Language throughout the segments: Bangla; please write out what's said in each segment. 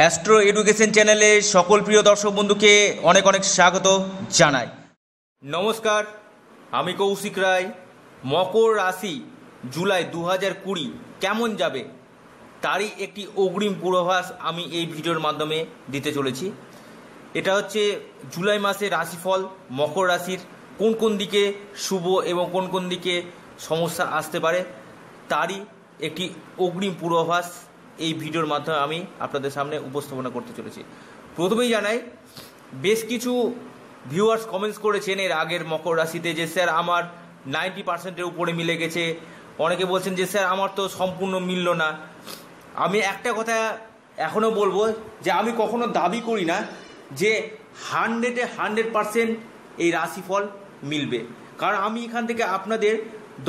অ্যাস্ট্রো এডুকেশন চ্যানেলে সকল প্রিয় দর্শক বন্ধুকে অনেক অনেক স্বাগত জানাই। নমস্কার, আমি কৌশিক রায়। মকর রাশি জুলাই দু হাজার কুড়ি কেমন যাবে? তারই একটি অগ্রিম পূর্বাভাস আমি এই ভিডিওর মাধ্যমে দিতে চলেছি। এটা হচ্ছে জুলাই মাসে রাশিফল, মকর রাশির কোন কোন দিকে শুভ এবং কোন কোন দিকে সমস্যা আসতে পারে, তারই একটি অগ্রিম পূর্বাভাস এই ভিডিওর মাধ্যমে আমি আপনাদের সামনে উপস্থাপনা করতে চলেছি। প্রথমেই জানাই, বেশ কিছু ভিউয়ার্স কমেন্টস করেছেন এর আগের মকর রাশিতে যে, স্যার, আমার নাইনটি পার্সেন্টের উপরে মিলে গেছে। অনেকে বলছেন যে, স্যার, আমার তো সম্পূর্ণ মিলল না। আমি একটা কথা এখনও বলব যে, আমি কখনো দাবি করি না যে হান্ড্রেডে হান্ড্রেড পারসেন্ট এই রাশিফল মিলবে। কারণ আমি এখান থেকে আপনাদের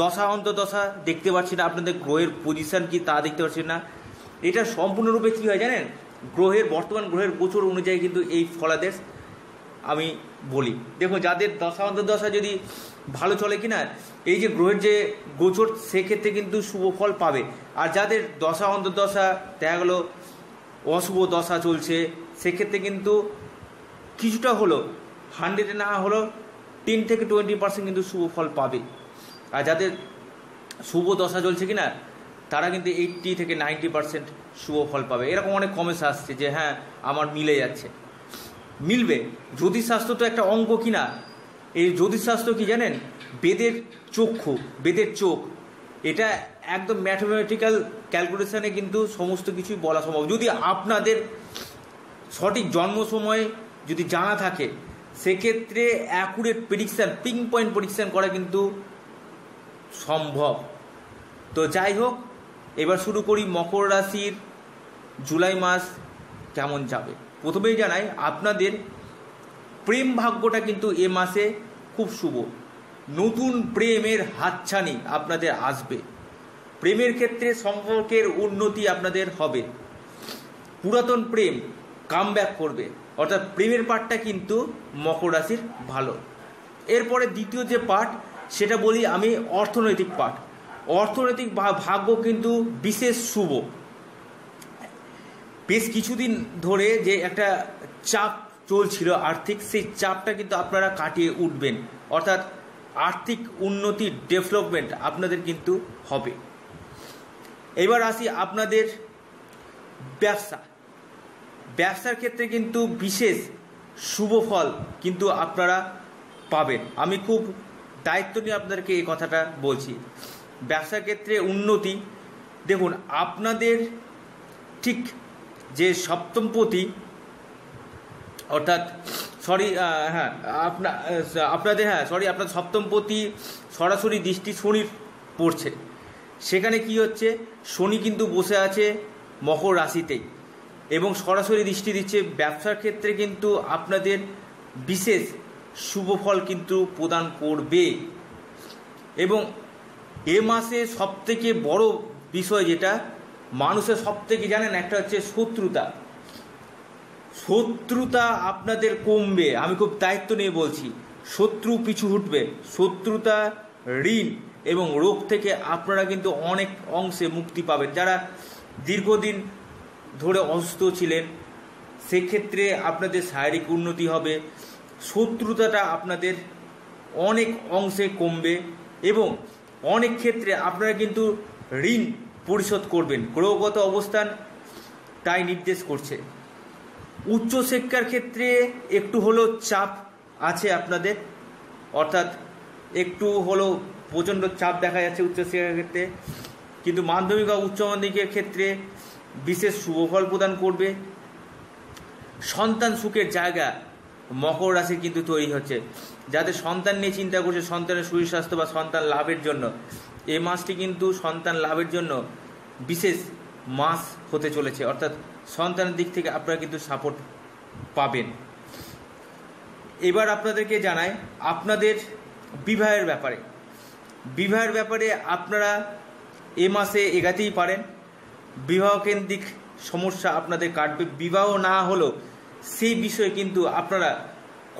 দশা অন্তদশা দেখতে পাচ্ছি না, আপনাদের গ্রহের পজিশন কি তা দেখতে পাচ্ছি না। এটা সম্পূর্ণরূপে কী হয় জানেন? গ্রহের, বর্তমান গ্রহের গোচর অনুযায়ী কিন্তু এই ফলাদেশ আমি বলি। দেখুন, যাদের দশা অন্তর্দশা যদি ভালো চলে কি না এই যে গ্রহের যে গোচর, সেক্ষেত্রে কিন্তু শুভ ফল পাবে। আর যাদের দশা অন্তর্দশা, দেখা গেলো অশুভ দশা চলছে, সেক্ষেত্রে কিন্তু কিছুটা হলো হান্ড্রেডে না হলো টেন থেকে টোয়েন্টি পার্সেন্ট কিন্তু শুভ ফল পাবে। আর যাদের শুভ দশা চলছে কি না তারা কিন্তু এইটটি থেকে নাইনটি পার্সেন্ট শুভ ফল পাবে। এরকম অনেক কমেন্টস আসছে যে হ্যাঁ আমার মিলে যাচ্ছে। মিলবে। জ্যোতিষশাস্ত্র তো একটা অঙ্ক কি না? এই জ্যোতিষশাস্ত্র কি জানেন? বেদের চক্ষু, বেদের চোখ। এটা একদম ম্যাথমেটিক্যাল ক্যালকুলেশনে কিন্তু সমস্ত কিছুই বলা সম্ভব। যদি আপনাদের সঠিক জন্ম সময় যদি জানা থাকে, সেক্ষেত্রে accurate prediction pinpoint prediction করা কিন্তু সম্ভব। তো যাই হোক এবার শুরু করি মকর রাশির জুলাই মাস কেমন যাবে। প্রথমেই জানাই, আপনাদের প্রেম ভাগ্যটা কিন্তু এ মাসে খুব শুভ। নতুন প্রেমের হাতছানি আপনাদের আসবে। প্রেমের ক্ষেত্রে সম্পর্কের উন্নতি আপনাদের হবে। পুরাতন প্রেম কাম করবে। অর্থাৎ প্রেমের পার্টটা কিন্তু মকর রাশির ভালো। এরপরে দ্বিতীয় যে পার্ট সেটা বলি আমি অর্থনৈতিক পার্ট অর্থনৈতিক ভাগ্য কিন্তু বিশেষ শুভ। বেশ কিছুদিন ধরে যে একটা চাপ চলছিল আর্থিক, সেই চাপটা কিন্তু আপনারা কাটিয়ে উঠবেন। অর্থাৎ আর্থিক উন্নতি, ডেভেলপমেন্ট আপনাদের কিন্তু হবে। এবার আসি আপনাদের ব্যবসা। ব্যবসার ক্ষেত্রে কিন্তু বিশেষ শুভ ফল কিন্তু আপনারা পাবেন। আমি খুব দায়িত্ব নিয়ে আপনাদেরকে এই কথাটা বলছি। ব্যবসার ক্ষেত্রে উন্নতি। দেখুন, আপনাদের ঠিক যে সপ্তমপতি অর্থাৎ সরি হ্যাঁ আপনা, আপনাদের হ্যাঁ সরি, আপনার সপ্তমপতি সরাসরি দৃষ্টি শনির পড়ছে। সেখানে কি হচ্ছে? শনি কিন্তু বসে আছে মকর রাশিতেই এবং সরাসরি দৃষ্টি দিচ্ছে। ব্যবসার ক্ষেত্রে কিন্তু আপনাদের বিশেষ শুভ ফল কিন্তু প্রদান করবে। এবং এ মাসে সবথেকে বড় বিষয় যেটা মানুষের সব থেকে জানেন একটা হচ্ছে শত্রুতা। শত্রুতা আপনাদের কমবে, আমি খুব দায়িত্ব নিয়ে বলছি। শত্রু পিছু হুটবে, শত্রুতা ঋণ এবং রোগ থেকে আপনারা কিন্তু অনেক অংশে মুক্তি পাবেন। যারা দীর্ঘদিন ধরে অসুস্থ ছিলেন, সেক্ষেত্রে আপনাদের শারীরিক উন্নতি হবে, শত্রুতাটা আপনাদের অনেক অংশে কমবে এবং অনেক ক্ষেত্রে আপনারা কিন্তু ঋণ পরিশোধ করবেন। গ্রহগত অবস্থান তাই নির্দেশ করছে। উচ্চশিক্ষার ক্ষেত্রে একটু হলেও চাপ আছে আপনাদের। অর্থাৎ একটু হলেও প্রচণ্ড চাপ দেখা যাচ্ছে উচ্চশিক্ষার ক্ষেত্রে। কিন্তু মাধ্যমিক বা উচ্চ মাধ্যমিকের ক্ষেত্রে বিশেষ শুভফল প্রদান করবে। সন্তান সুখের জায়গা মকর রাশি কিন্তু তৈরি হচ্ছে। যাদের সন্তান নিয়ে চিন্তা করছে, সন্তানের শরীর স্বাস্থ্য বা সন্তান লাভের জন্য এই মাসটি কিন্তু সন্তান লাভের জন্য বিশেষ মাস হতে চলেছে। অর্থাৎ সন্তানের দিক থেকে আপনারা কিন্তু সাপোর্ট পাবেন। এবার আপনাদেরকে জানাই আপনাদের বিবাহের ব্যাপারে। বিবাহের ব্যাপারে আপনারা এ মাসে এগাতেই পারেন। বিবাহ কেন্দ্রিক সমস্যা আপনাদের কাটবে। বিবাহ না হলেও সেই বিষয়ে কিন্তু আপনারা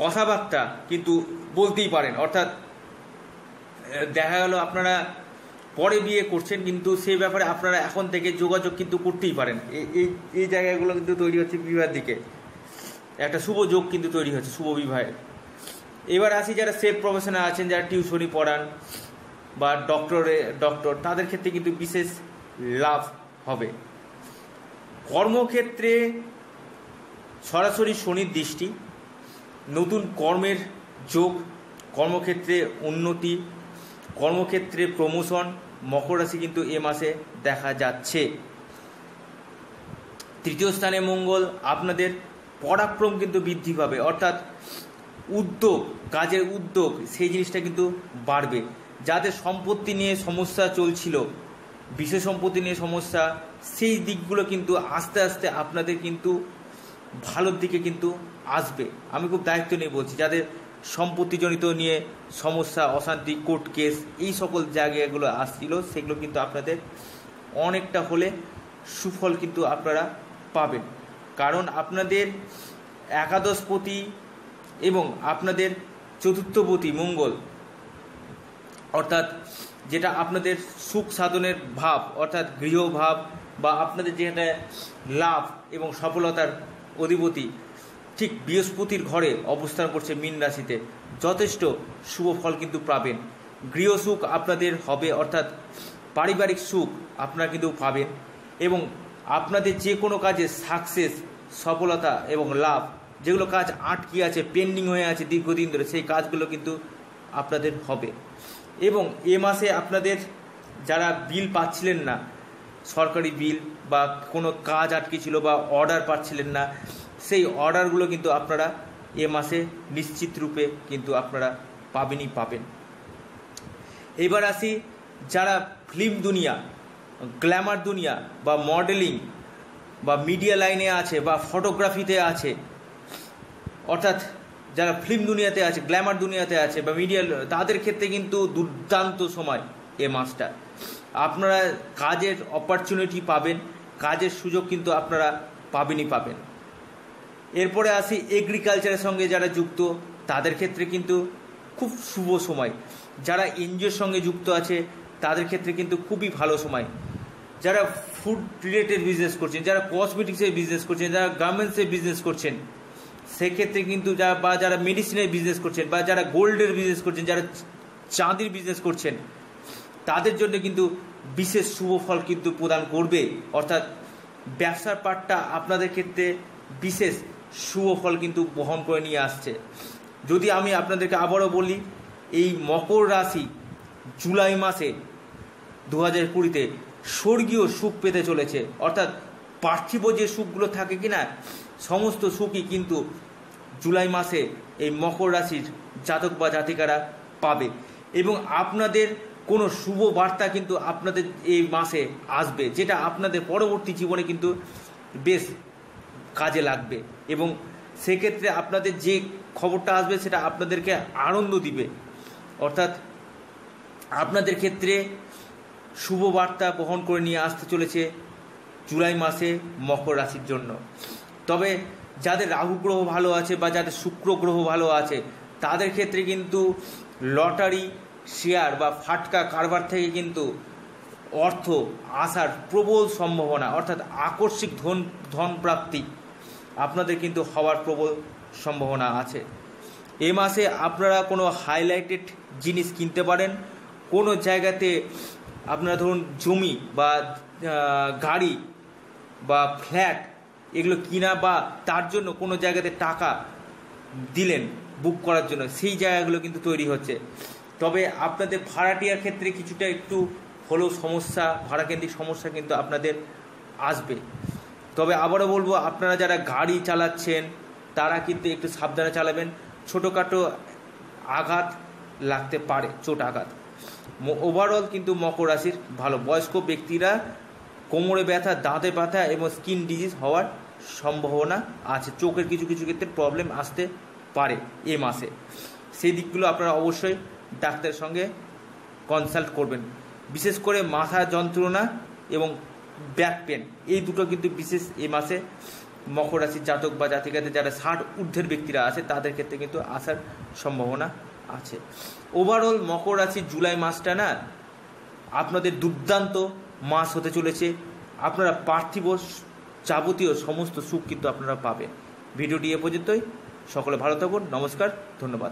কথাবার্তা কিন্তু বলতেই পারেন। অর্থাৎ, দেখা গেল আপনারা পরে বিয়ে করছেন কিন্তু সেই ব্যাপারে আপনারা এখন থেকে যোগাযোগ কিন্তু করতেই পারেন। এই এই জায়গাগুলো কিন্তু তৈরি হচ্ছে বিবাহের দিকে। একটা শুভ যোগ কিন্তু তৈরি হচ্ছে, শুভ বিবাহের এবার আসি যারা সেফ প্রফেশনে আছেন, যারা টিউশনি পড়ান বা ডক্টরে ডক্টর তাদের ক্ষেত্রে কিন্তু বিশেষ লাভ হবে। কর্মক্ষেত্রে সরাসরি শনির দৃষ্টি, নতুন কর্মের যোগ, কর্মক্ষেত্রে উন্নতি, কর্মক্ষেত্রে প্রমোশন মকর রাশি কিন্তু এ মাসে দেখা যাচ্ছে। তৃতীয় স্থানে মঙ্গল, আপনাদের পরাক্রম কিন্তু বৃদ্ধি পাবে। অর্থাৎ উদ্যোগ, কাজের উদ্যোগ, সেই জিনিসটা কিন্তু বাড়বে। যাদের সম্পত্তি নিয়ে সমস্যা চলছিল বিশেষ সম্পত্তি নিয়ে সমস্যা, সেই দিকগুলো কিন্তু আস্তে আস্তে আপনাদের কিন্তু ভালোর দিকে কিন্তু আসবে। আমি খুব দায়িত্ব নিয়ে বলছি, যাদের সম্পত্তিজনিত নিয়ে সমস্যা, অশান্তি, কোর্ট কেস, এই সকল জায়গাগুলো আসছিল, সেগুলো কিন্তু আপনাদের অনেকটা হলে সুফল কিন্তু আপনারা পাবেন। কারণ আপনাদের একাদশপতি এবং আপনাদের চতুর্থপতি মঙ্গল, অর্থাৎ যেটা আপনাদের সুখ সাধনের ভাব, অর্থাৎ গৃহভাব বা আপনাদের যেটা লাভ এবং সফলতার অধিপতি ঠিক বৃহস্পতির ঘরে অবস্থান করছে মীন রাশিতে। যথেষ্ট শুভ ফল কিন্তু পাবেন। গৃহসুখ আপনাদের হবে, অর্থাৎ পারিবারিক সুখ আপনারা কিন্তু পাবেন এবং আপনাদের যে কোনো কাজে সাকসেস সফলতা এবং লাভ, যেগুলো কাজ আটকে আছে পেন্ডিং হয়ে আছে দীর্ঘদিন ধরে, সেই কাজগুলো কিন্তু আপনাদের হবে। এবং এ মাসে আপনাদের যারা বিল পাচ্ছিলেন না সরকারি বিল বা কোনো কাজ আটকে ছিল বা অর্ডার পাচ্ছিলেন না, সেই অর্ডারগুলো কিন্তু আপনারা এ মাসে নিশ্চিত রূপে কিন্তু আপনারা পাবেনই পাবেন। এবার আসি যারা ফিল্ম দুনিয়া গ্ল্যামার দুনিয়া বা মডেলিং বা মিডিয়া লাইনে আছে বা ফটোগ্রাফিতে আছে, অর্থাৎ যারা ফিল্ম দুনিয়াতে আছে গ্ল্যামার দুনিয়াতে আছে বা মিডিয়া তাদের ক্ষেত্রে কিন্তু দুর্দান্ত সময় এ মাসটা। আপনারা কাজের অপরচুনিটি পাবেন, কাজের সুযোগ কিন্তু আপনারা পাবেনই পাবেন। এরপরে আসি এগ্রিকালচারের সঙ্গে যারা যুক্ত, তাদের ক্ষেত্রে কিন্তু খুব শুভ সময়। যারা এনজিওর সঙ্গে যুক্ত আছে, তাদের ক্ষেত্রে কিন্তু খুবই ভালো সময়। যারা ফুড রিলেটেড বিজনেস করছেন, যারা কসমেটিক্সের বিজনেস করছেন, যারা গার্মেন্টসের বিজনেস করছেন, সেক্ষেত্রে কিন্তু যা, বা যারা মেডিসিনের বিজনেস করছেন, বা যারা গোল্ডের বিজনেস করছেন, যারা চাঁদির বিজনেস করছেন তাদের জন্য কিন্তু বিশেষ শুভ ফল কিন্তু প্রদান করবে। অর্থাৎ ব্যবসার পাটটা আপনাদের ক্ষেত্রে বিশেষ শুভ ফল কিন্তু বহন করে নিয়ে আসছে। যদি আমি আপনাদেরকে আবারও বলি, এই মকর রাশি জুলাই মাসে দু হাজার কুড়িতে স্বর্গীয় সুখ পেতে চলেছে। অর্থাৎ পার্থিব যে সুখগুলো থাকে কি না সমস্ত সুখই কিন্তু জুলাই মাসে এই মকর রাশির জাতক বা জাতিকারা পাবে। এবং আপনাদের কোনো শুভ বার্তা কিন্তু আপনাদের এই মাসে আসবে, যেটা আপনাদের পরবর্তী জীবনে কিন্তু বেশ কাজে লাগবে। এবং সেক্ষেত্রে আপনাদের যে খবরটা আসবে, সেটা আপনাদেরকে আনন্দ দিবে। অর্থাৎ আপনাদের ক্ষেত্রে শুভ বার্তা বহন করে নিয়ে আসতে চলেছে জুলাই মাসে মকর রাশির জন্য। তবে যাদের রাহু গ্রহ ভালো আছে বা যাদের শুক্র গ্রহ ভালো আছে, তাদের ক্ষেত্রে কিন্তু লটারি শেয়ার বা ফাটকা কারবার থেকে কিন্তু অর্থ আসার প্রবল সম্ভাবনা, অর্থাৎ আকস্মিক ধন ধন প্রাপ্তি আপনাদের কিন্তু হওয়ার প্রবল সম্ভাবনা আছে। এ মাসে আপনারা কোনো হাইলাইটেড জিনিস কিনতে পারেন। কোনো জায়গাতে আপনারা ধরুন জমি বা গাড়ি বা ফ্ল্যাট এগুলো কিনা বা তার জন্য কোনো জায়গাতে টাকা দিলেন বুক করার জন্য, সেই জায়গাগুলো কিন্তু তৈরি হচ্ছে। তবে আপনাদের ভাড়াটিয়ার ক্ষেত্রে কিছুটা একটু হলেও সমস্যা, ভাড়াকেন্দ্রিক সমস্যা কিন্তু আপনাদের আসবে। তবে আবারও বলব, আপনারা যারা গাড়ি চালাচ্ছেন, তারা কিন্তু একটু সাবধানে চালাবেন। ছোটোখাটো আঘাত লাগতে পারে, চোট আঘাত। ওভারঅল কিন্তু মকর রাশির ভালো। বয়স্ক ব্যক্তিরা কোমরে ব্যথা, দাঁতে ব্যথা এবং স্কিন ডিজিজ হওয়ার সম্ভাবনা আছে। চোখের কিছু কিছু ক্ষেত্রে প্রবলেম আসতে পারে এ মাসে। সেই দিকগুলো আপনারা অবশ্যই ডাক্তারের সঙ্গে কনসাল্ট করবেন। বিশেষ করে মাথা যন্ত্রণা এবং ব্যাক পেন এই দুটো কিন্তু বিশেষ এ মাসে মকর রাশির জাতক বা জাতিকাদের যারা ষাট ঊর্ধ্বের ব্যক্তিরা আছে, তাদের ক্ষেত্রে কিন্তু আসার সম্ভাবনা আছে। ওভারঅল মকর রাশির জুলাই মাসটা না, আপনাদের দুর্দান্ত মাস হতে চলেছে। আপনারা পার্থিব যাবতীয় সমস্ত সুখ কিন্তু আপনারা পাবেন। ভিডিওটি এ পর্যন্তই। সকলে ভালো থাকুন। নমস্কার। ধন্যবাদ।